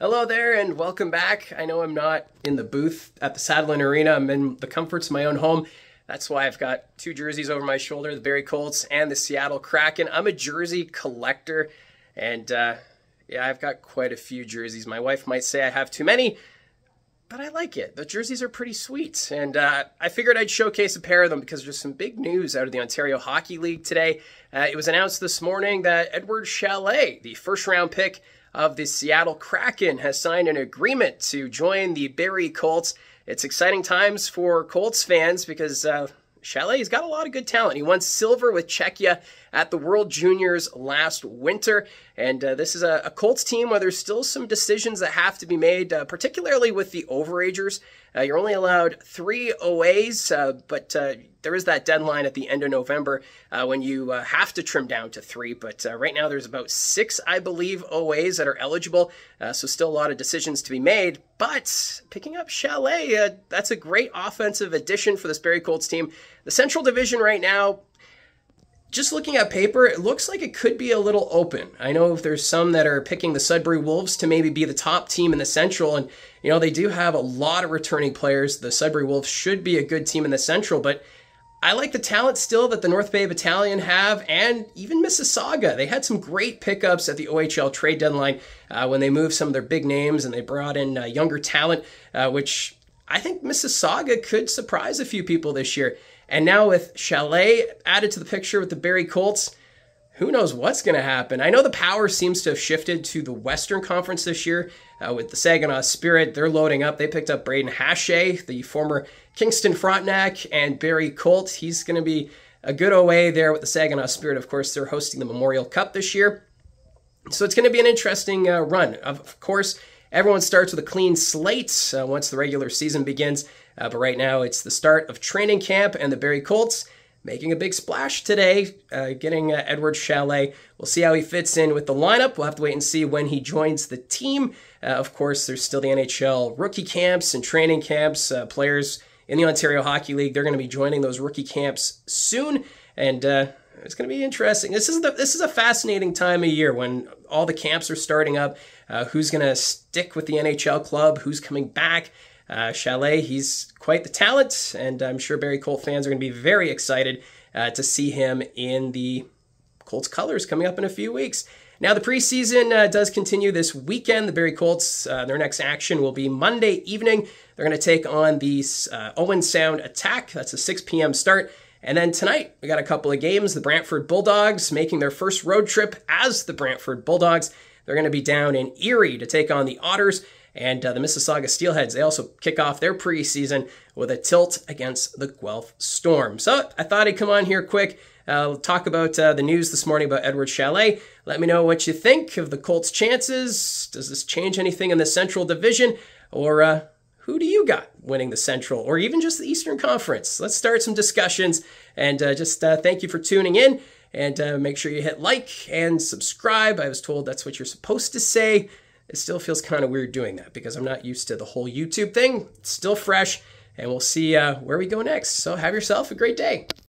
Hello there and welcome back. I know I'm not in the booth at the Sadlon Arena. I'm in the comforts of my own home. That's why I've got two jerseys over my shoulder, the Barrie Colts and the Seattle Kraken. I'm a jersey collector and uh, yeah, I've got quite a few jerseys. My wife might say I have too many, but I like it. The jerseys are pretty sweet, and uh, I figured I'd showcase a pair of them because there's some big news out of the Ontario Hockey League today. Uh, it was announced this morning that Eduard Sale, the first round pick of the Seattle Kraken has signed an agreement to join the Barrie Colts. It's exciting times for Colts fans because uh, Sale's got a lot of good talent. He won silver with Czechia at the World Juniors last winter. And uh, this is a, a, Colts team where there's still some decisions that have to be made, uh, particularly with the overagers. Uh, you're only allowed three OAs, uh, but uh, there is that deadline at the end of November uh, when you uh, have to trim down to three. But uh, right now there's about six, I believe, OAs that are eligible. Uh, so still a lot of decisions to be made. But picking up Sale, that's a great offensive addition for this Barrie Colts team. The Central Division right now, just looking at paper, it looks like it could be a little open. I know if there's some that are picking the Sudbury Wolves to maybe be the top team in the Central, and you know they do have a lot of returning players. The Sudbury Wolves should be a good team in the Central, but I like the talent still that the North Bay Battalion have, and even Mississauga. They had some great pickups at the OHL trade deadline uh, when they moved some of their big names and they brought in uh, younger talent, uh, which I think Mississauga could surprise a few people this year. And now with Sale added to the picture with the Barrie Colts, who knows what's going to happen? I know the power seems to have shifted to the Western Conference this year uh, with the Saginaw Spirit. They're loading up. They picked up Braden Hache, the former Kingston Frontenac, and Barrie Colt. He's going to be a good OA there with the Saginaw Spirit. Of course, they're hosting the Memorial Cup this year. So it's going to be an interesting uh, run. Of course, everyone starts with a clean slate uh, once the regular season begins. Uh, but right now, it's the start of training camp, and the Barrie Colts making a big splash today, uh, getting uh, Eduard Sale. We'll see how he fits in with the lineup. We'll have to wait and see when he joins the team. Uh, of course, there's still the NHL rookie camps and training camps. Uh, players in the Ontario Hockey League, they're going to be joining those rookie camps soon, and uh, it's going to be interesting. This is the, this is a fascinating time of year when all the camps are starting up. Uh, who's going to stick with the NHL club? Who's coming back? Uh, Sale, he's quite the talent, and I'm sure Barrie Colt fans are going to be very excited uh, to see him in the Colts colors coming up in a few weeks. Now, the preseason uh, does continue this weekend. The Barrie Colts, uh, their next action will be Monday evening. They're going to take on the uh, Owen Sound Attack. That's a 6 p.m. start. And then tonight, we got a couple of games. The Brantford Bulldogs making their first road trip as the Brantford Bulldogs. They're going to be down in Erie to take on the Otters. And uh, the Mississauga Steelheads, they also kick off their preseason with a tilt against the Guelph Storm. So I thought I'd come on here quick, uh, talk about uh, the news this morning about Eduard Sale. Let me know what you think of the Colts' chances. Does this change anything in the Central Division? Or uh, who do you got winning the Central or even just the Eastern Conference? Let's start some discussions. And uh, just uh, thank you for tuning in. And make sure you hit like and subscribe. I was told that's what you're supposed to say it still feels kind of weird doing that because I'm not used to the whole YouTube thing. It's still fresh, and we'll see uh, where we go next. So have yourself a great day.